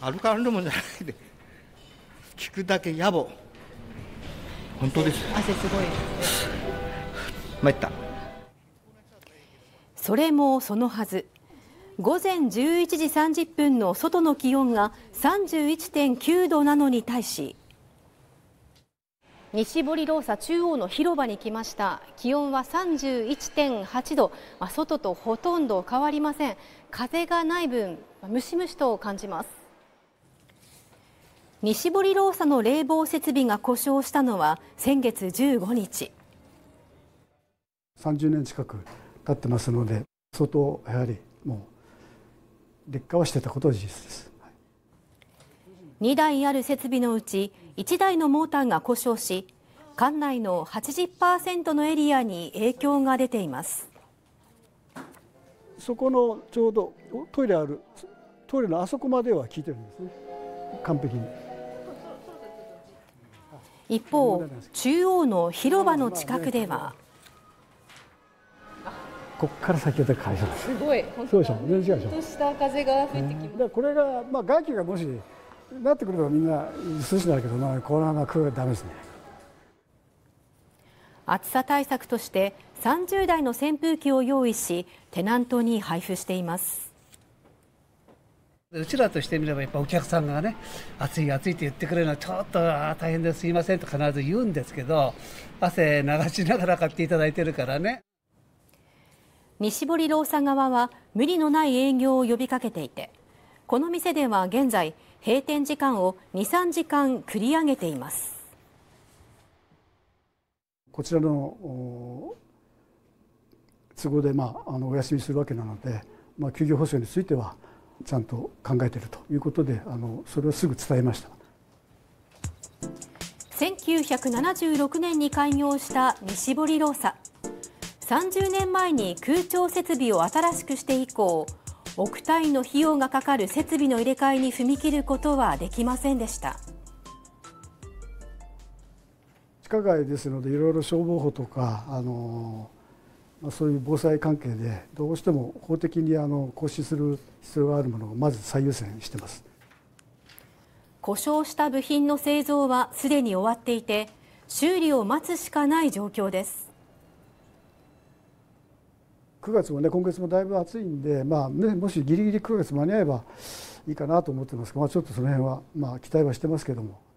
あるかあるもんじゃないで。聞くだけ野暮。本当です。汗すごい。参った。それもそのはず。午前11時30分の外の気温が31.9度なのに対し。西堀労佐中央の広場に来ました。気温は31.8度、まあ、外とほとんど変わりません。風がない分ムシムシと感じます西堀労佐の冷房設備が故障したのは先月15日。30年近く経ってますので相当やはりもう劣化はしてたことは事実です。2台ある設備のうち1台のモーターが故障し館内の80%のエリアに影響が出ています。そこのちょうどトイレあるトイレのあそこまでは効いてるんですね。完璧に一方中央の広場の近くでは。ここから先は解消すごいそうでしょ全然違うでしょ。とした風が吹いてきます、これがまあ外気がもしなってくればみんな涼しくなるけどまあこのまま食うはダメですね。暑さ対策として30台の扇風機を用意しテナントに配布していますうちらとしてみればやっぱお客さんがね暑い暑いって言ってくれるのはちょっと大変ですいませんと必ず言うんですけど汗流しながら買っていただいてるからね。西堀労佐側は無理のない営業を呼びかけていてこの店では現在閉店時間を23時間繰り上げています。こちらの都合で、まあ、あのお休みするわけなので、まあ、休業補償についてはちゃんと考えているということであのそれをすぐ伝えました。1976年に開業した西堀労佐30年前に空調設備を新しくして以降億単位の費用がかかる設備の入れ替えに踏み切ることはできませんでした。地下街ですのでいろいろ消防法とかあの、まあ、そういう防災関係でどうしても法的にあの更新する必要があるものをまず最優先してます故障した部品の製造はすでに終わっていて修理を待つしかない状況です9月もね今月もだいぶ暑いんで、まあね、もしギリギリ9月間に合えばいいかなと思ってますが、まあ、ちょっとその辺は、まあ、期待はしてますけども。